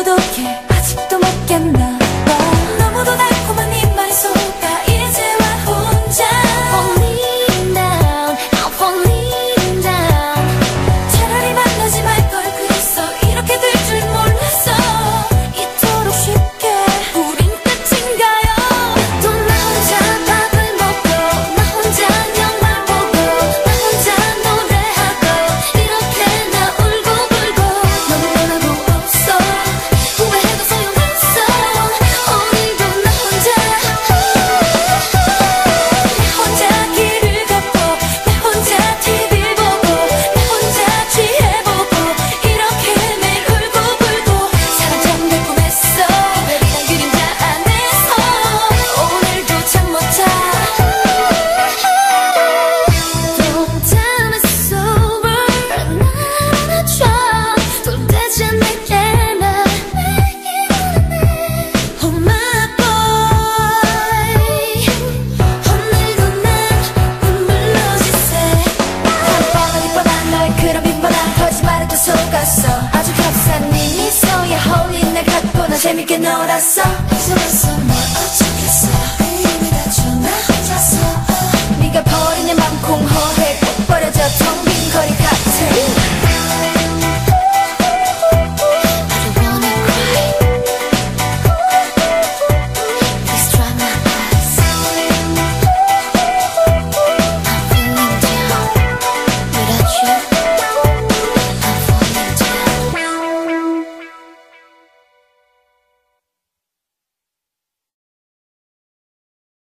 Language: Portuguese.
어떻게 아직도 못 깼나? na oração.